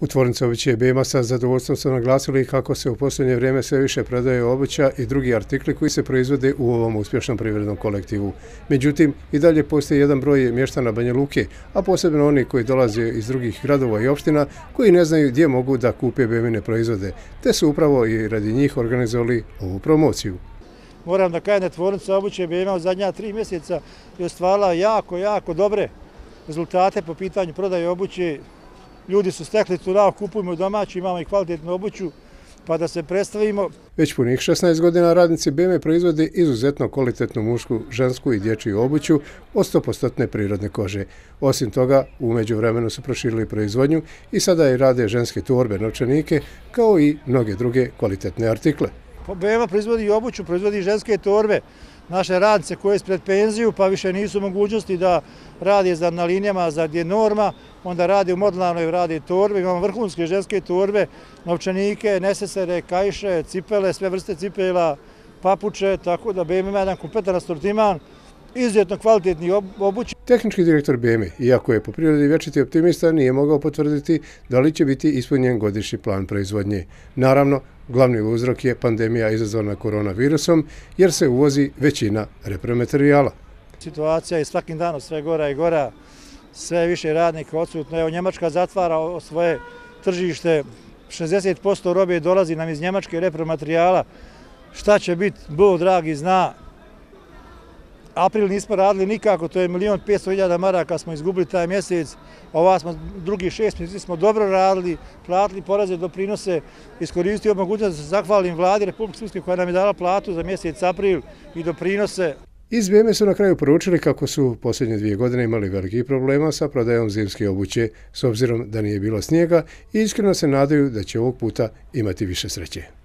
U tvornici obuće Bema sa zadovoljstvom su naglasili kako se u posljednje vrijeme sve više predaje obuća i drugi artikli koji se proizvode u ovom uspješnom privrednom kolektivu. Međutim, i dalje postoji jedan broj mještana Banja Luke, a posebno oni koji dolaze iz drugih gradova i opština koji ne znaju gdje mogu da kupe Bemine proizvode, te su upravo i radi njih organizovali ovu promociju. Moram da kajem da tvornica obuće Bema u zadnja tri mjeseca je ostvarila jako, jako dobre rezultate po pitanju prodaje obuće ljudi su stekli tu rao, kupujemo domaći, imamo i kvalitetnu obuću, pa da se predstavimo. Već punih 16 godina radnici BM proizvode izuzetno kvalitetnu mušku, žensku i dječju obuću od 100% prirodne kože. Osim toga, umeđu vremenu su proširili proizvodnju i sada i rade ženske torbe, novčanike, kao i mnoge druge kvalitetne artikle. BM proizvodi i obuću, proizvodi i ženske torbe, naše radnice koje su pred penziju pa više nisu mogućnosti da radi na linijama za gdje norma, onda radi u modularnoj radi torbe, imamo vrhunske ženske torbe, novčanike, nesesere, kajše, cipele, sve vrste cipela, papuče, tako da BM ima jedan kompetan asortiman, izuzetno kvalitetni obući. Tehnički direktor BM, iako je po prirodi večiti optimista, nije mogao potvrditi da li će biti ispunjen godišnji plan proizvodnje. Naravno, glavni uzrok je pandemija izazvana koronavirusom, jer se uvozi većina repromaterijala. Situacija je svakim danom sve gora i gora, sve više radnika odsutno. Evo, Njemačka zatvara svoje tržište, 60% robe dolazi nam iz Njemačke repromaterijala. Šta će biti, Bog dragi zna, April nismo radili nikako, to je milion 500 hiljada maraka smo izgubili taj mjesec. Ova smo drugi šest mjeseci smo dobro radili, platili poraze, doprinose, iskoristio mogućnost da se zahvalim vladi Republike Srpske koja nam je dala platu za mjesec april i doprinose. Iz BM su na kraju poručili kako su posljednje dvije godine imali veliki problema sa prodajom zimske obuće s obzirom da nije bilo snijega i iskreno se nadaju da će ovog puta imati više sreće.